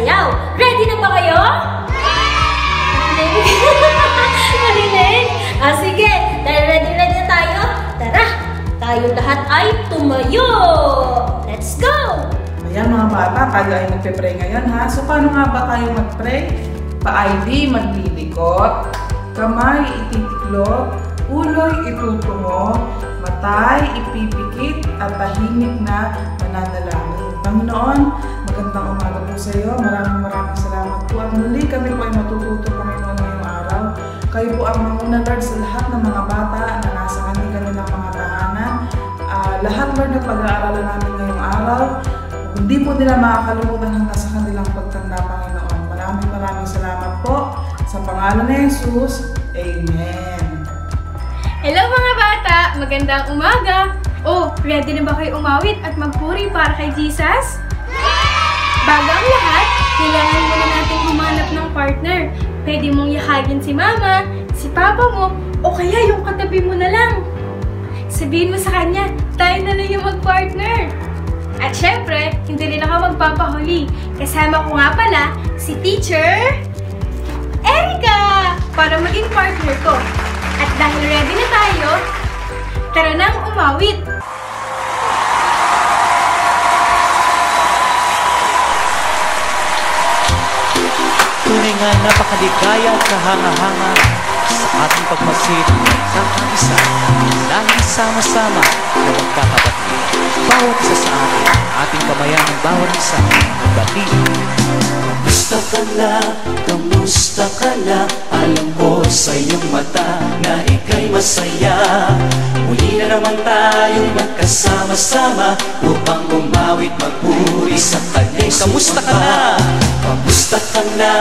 sasayaw. Ready na ba kayo? Marinig? Ah, sige. Dahil ready-ready na tayo, tara. Tayo lahat ay tumayo. Let's go! Ayan mga bata, tayo ay magpe-pray ngayon ha. So paano nga ba tayo mag-pray? Pa-ID, maglilikot, kamay ititiklop, uloy itutungo, matay ipipikit, at tahimik na mananalangin. Panginoon, sa iyo. Maraming maraming salamat po. At muli kami po ay matututo Panginoon ngayong araw. Kayo po ang manguna Lord sa lahat ng mga bata na nasa kanilang mga tahanan. Ah, lahat Lord na pag-aaralan namin ngayong araw, hindi po nila makakalimutan hanggang sa kanilang pagtanda, Panginoon. Maraming maraming salamat po. Sa pangalan ni Jesus, Amen. Hello mga bata! Magandang umaga! Oh, ready na ba kayo umawit at magpuri para kay Jesus? Bago ang lahat, kailangan muna natin humanap ng partner. Pwede mong yakagin si mama, si papa mo, o kaya yung katabi mo na lang. Sabihin mo sa kanya, tayo na lang yung mag-partner. At syempre, hindi rin ako magpapahuli. Kasama ko nga pala si Teacher Erika para maging partner ko. At dahil ready na tayo, tara nang umawit! Nga napakaligaya at kahanga-hanga sa ating pagmasid ng isa dahil sama-sama na magkakapatid. Bawat isa sa atin, ating kamayan ng bawat isa ng batiin. Kamusta ka na? Kamusta ka na? Alam ko sa iyong mata na ika'y masaya Muli na naman tayong magkasama-sama Upang umawit magpuri sa kanya'y Kamusta ka na? Kamusta ka na?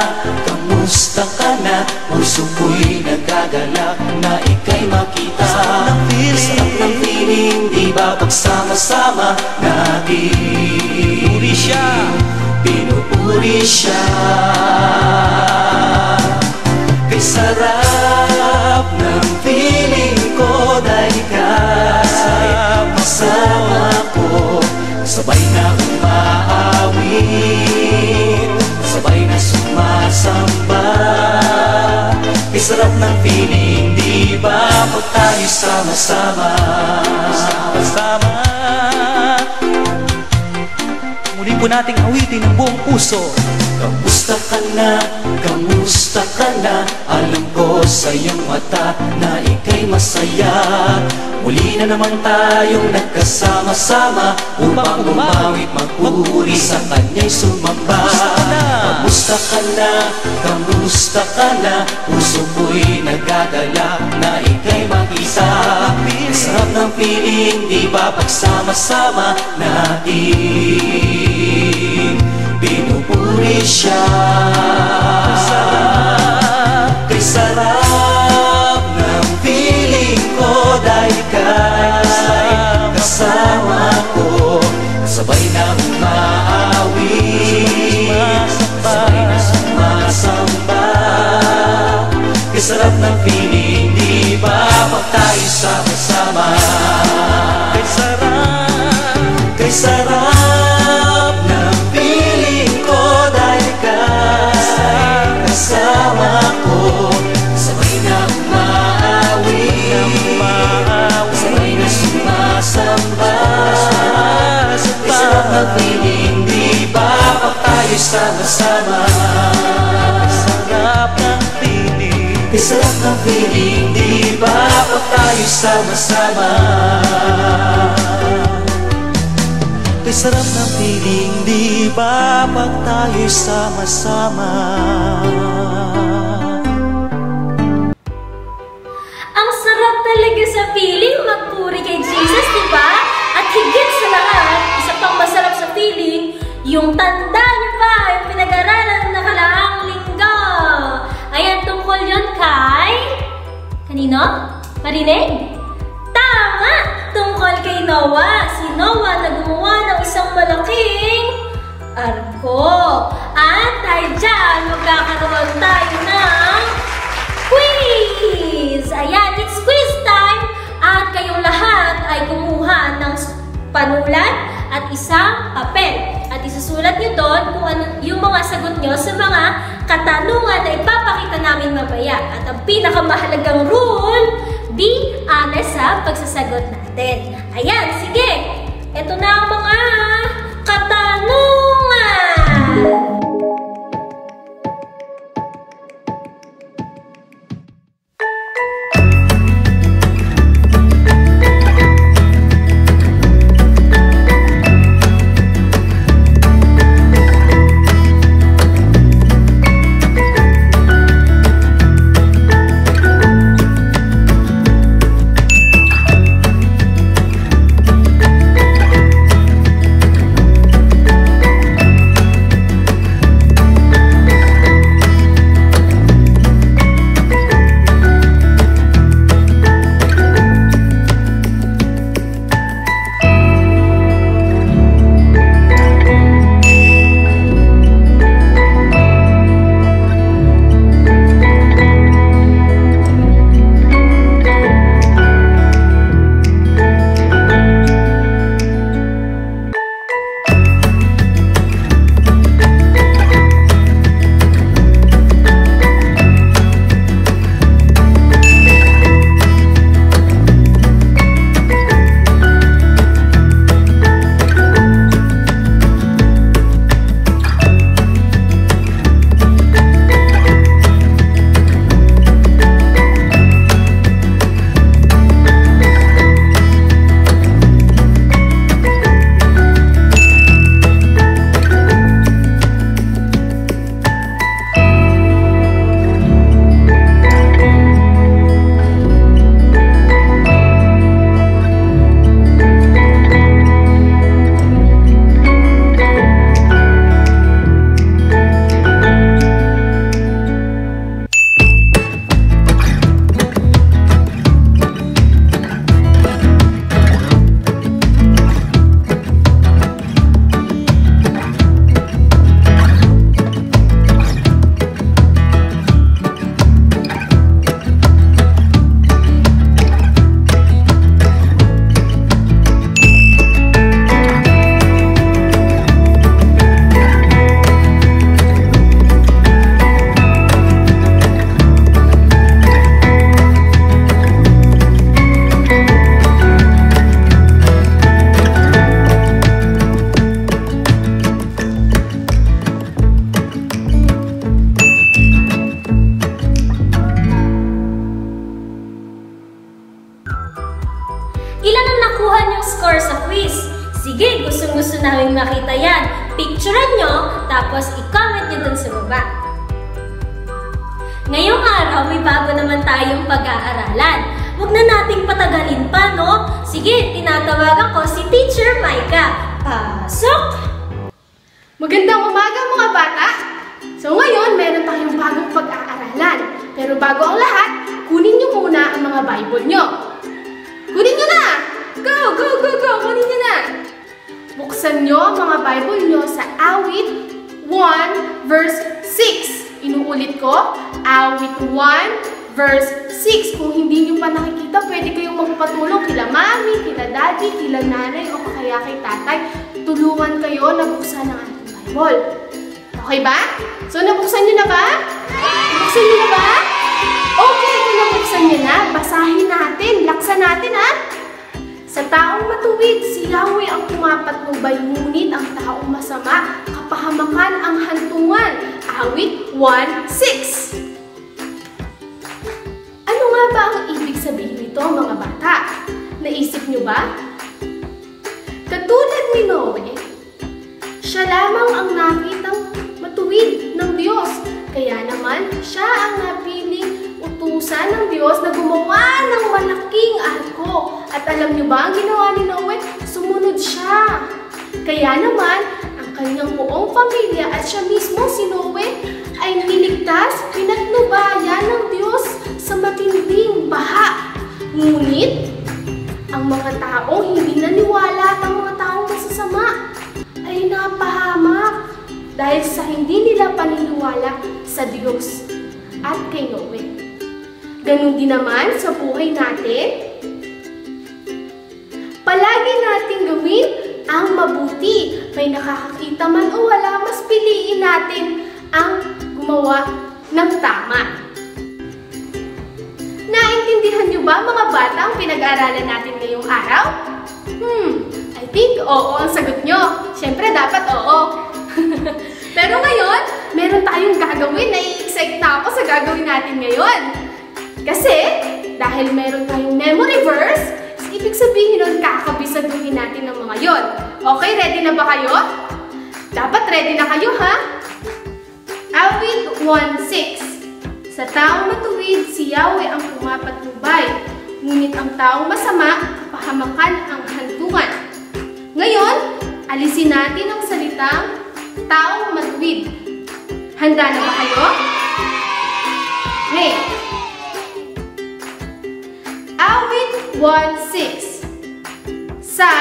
Kamusta ka na? Puso ko'y nagagalak na ika'y makita. Sarap ng feeling. Sarap ng feeling Di ba pagsama-sama natin? Puri siya. Pinupuri siya. Kay sarap ng feeling ko Dahil ka'y kasama sarap ng feeling Di ba? Pag tayo sama-sama. Sama-sama. Muli po nating awitin ng buong puso Kamusta ka na? Kamusta ka na? Alam ko sa iyong mata na ika'y masaya Muli na naman tayong nagkasama-sama Upang umawit magpuri sa kanya'y sumamba Kamusta ka na? Kamusta ka na? Puso ko'y nagdadala na ika'y Ang sarap ng piling, di ba pagsama-sama natin Pinupuri siya. Kay sarap ko Dahil ka'y kasama ko Kay sarap ng feeling Di ba pag tayo sama-sama Sarap ng feeling Kay sarap ng feeling Di ba pag tayo sama-sama Kay sarap ng feeling Di ba pag tayo sama-sama Ang sarap talaga sa feeling magpuri kay Jesus, di ba? At higit sa lahat, yung tanda niyo pa, yung pinag-aralan na nakalaang linggo. Ayan, tungkol yun kay... Kanino? Marinig? Tama! Tungkol kay Noah. Si Noah na gumawa ng isang malaking arko. At dahil dyan, magkakaroon tayo ng quiz! Ayan, it's quiz time! At kayong lahat ay kumuha ng panulat at isang papel. At isus isulat nyo doon kung ano yung mga sagot nyo sa mga katanungan na ipapakita namin mamaya. At ang pinakamahalagang rule, be honest sa pagsasagot natin. Ayan, sige! Ito na ang mga katanungan! Nyo, tapos i-comment nyo dun sa baba. Ngayong araw, may bago naman tayong pag-aaralan. Huwag na nating patagalin pa, no? Sige, tinatawagan ko si Teacher Maika. Pasok! Magandang umaga mga bata! So ngayon, meron tayong bagong pag-aaralan. Pero bago ang lahat, kunin niyo muna ang mga Bible niyo. Kunin niyo na! Go, go, go, go! Kunin niyo na! Buksan niyo ang mga Bible niyo sa Awit 1 verse 6. Inuulit ko, Awit 1 verse 6. Kung hindi niyo pa nakikita, pwede kayong magpatulong kila mami, kila daddy, kila nanay, o kaya kay tatay. Tulungan kayo na buksan ang ating Bible. Okay ba? So, nabuksan niyo na ba? Nabuksan niyo na ba? Okay, kung nabuksan niyo na, basahin natin, laksan natin ha. Sa taong matuwid, si Yahweh ang pumapatnubay, ngunit ang taong masama, kapahamakan ang hantungan. Awit 1.6 Ano nga ba ang ibig sabihin nito mga bata? Naisip niyo ba? Katulad ni Noe, siya lamang ang nakitang matuwid ng Diyos. Kaya naman, siya ang napiling utusan ng Diyos na gumawa ng malaking arko. At alam niyo ba ang ginawa ni Noe? Sumunod siya. Kaya naman, ang kanyang buong pamilya at siya mismo si Noe ay niligtas, pinagnubayan ng Diyos sa matinding baha. Ngunit, ang mga taong hindi naniwala at ang mga taong masasama ay napahamak dahil sa hindi nila paniniwala sa Diyos at kay Noe. Ganun din naman sa buhay natin, palagi nating gawin ang mabuti. may nakakakita man o wala, mas piliin natin ang gumawa ng tama. Naintindihan niyo ba mga bata ang pinag-aaralan natin ngayong araw? Hmm, I think oo ang sagot nyo. Siyempre dapat oo. Pero ngayon, meron tayong gagawin. Nai-excite na ako sa gagawin natin ngayon. Kasi, dahil meron tayong memory verse, ibig sabihin nun kakabisaduhin natin ng mga yon. Okay, ready na ba kayo? Dapat ready na kayo, ha? Awit 1.6 Sa taong matuwid, si Yahweh ang pumapatnubay. Ngunit ang taong masama, pahamakan ang hantungan. Ngayon, alisin natin ang salitang taong matuwid. Handa na ba kayo? Okay. Awit 1.6 Sa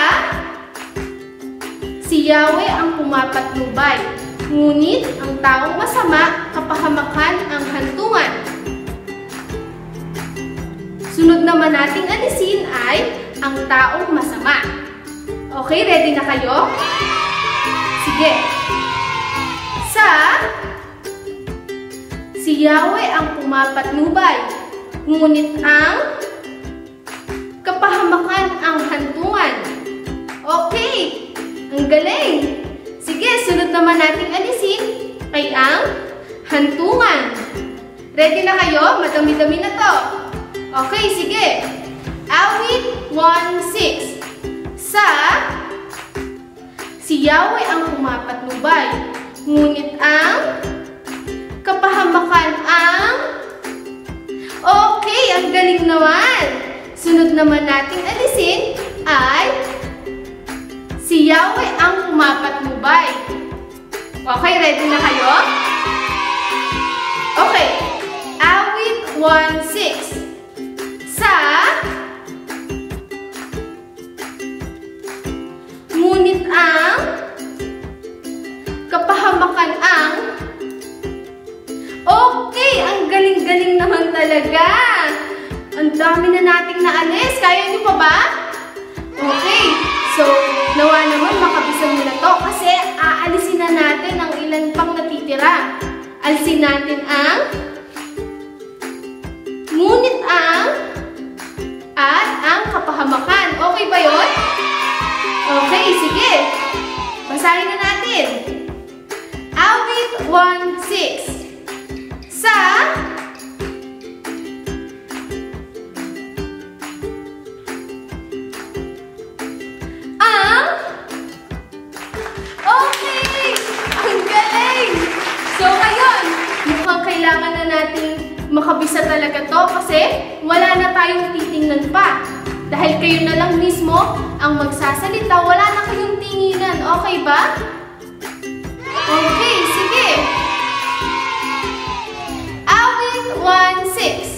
Si Yahweh ang pumapatnubay, ngunit ang taong masama kapahamakan ang hantungan. Sunod naman nating alisin ay ang taong masama. Okay, ready na kayo? Sige. Sa Si Yahweh ang pumapatnubay, ngunit ang kapahamakan ang hantungan. Okay, ang galing. Sige, sunod naman nating alisin ay ang hantungan. Ready na kayo? Madami-dami na to. Okay, sige. Awit 1.6 Sa Si Yahweh ang pumapatnubay, ngunit ang kapahamakan ang Okay, ang galing naman! Sunod naman nating alisin ay si Yahweh ang pumapatnubay. Okay, ready na kayo? Alisin natin ang ngunit ang at ang kapahamakan. Okay ba yon? Okay, sige. Basahin na natin. Awit 1.6 Sa makabisa talaga to kasi wala na tayong titingnan pa. Dahil kayo na lang mismo ang magsasalita, wala na kayong tinginan. Okay ba? Okay, sige. Awit 1.6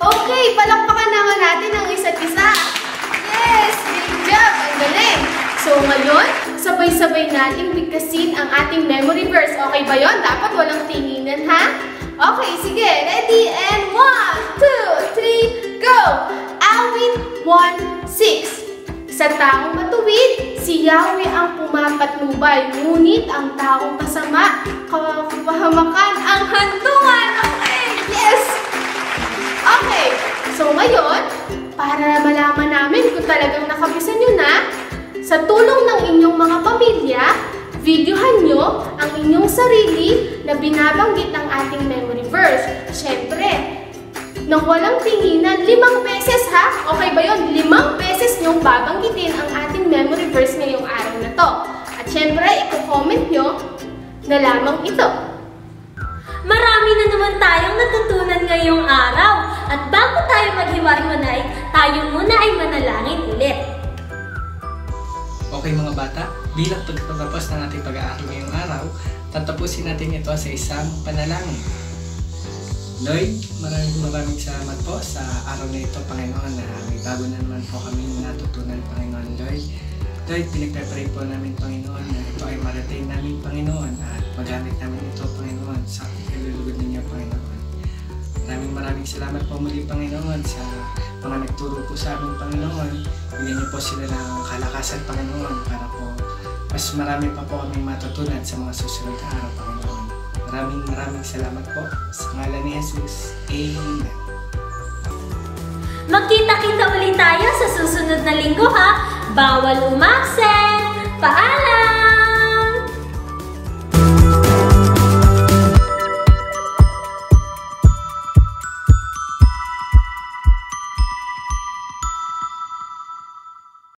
Okay, palakpakan naman natin ang isa't isa. So ngayon, sabay-sabay nating bigkasin ang ating memory verse. Okay ba yon? Dapat walang tinginan, ha? Okay, sige. Ready? And one, two, three, go! Awit 1.6 Sa taong matuwid, si Yahweh ang pumapatnubay. Ngunit ang taong kasama, kapahamakan ang hantungan. Okay, yes! Okay, so ngayon, para malaman namin kung talagang nakabisan nyo na, sa tulong ng inyong mga pamilya, videohan nyo ang inyong sarili na binabanggit ng ating memory verse. Siyempre, nang walang tinginan, limang beses ha? Okay ba yun? Limang beses nyong babanggitin ang ating memory verse ngayong araw na to. At syempre, i-comment nyo na lamang ito. Marami na naman tayong natutunan ngayong araw. At bago tayo maghiwa-hiwanay, tayo muna ay manalangin ulit. Okay mga bata, bilang pagtatapos ng ating pag-aaral ngayong araw, tatapusin natin ito sa isang panalangin. Lloyd, maraming maraming salamat po sa araw na ito, Panginoon, na may bago na naman po kami natutunan, Panginoon Lloyd. Lloyd, pinagpapray po namin, Panginoon, na ito ay marating namin, Panginoon, at magamit namin ito, Panginoon, sa kalulugod ninyo, Panginoon. Maraming maraming salamat po muli, Panginoon, sa mga nagturo po sa amin, Panginoon. Bigyan niyo po sila ng kalakasan, Panginoon, para po mas marami pa po kami matutunan sa mga susunod na araw, Panginoon. Maraming maraming salamat po. Sa ngalan ni Jesus. Amen. Magkita-kita ulit tayo sa susunod na linggo ha. Bawal umaksen. Paalam!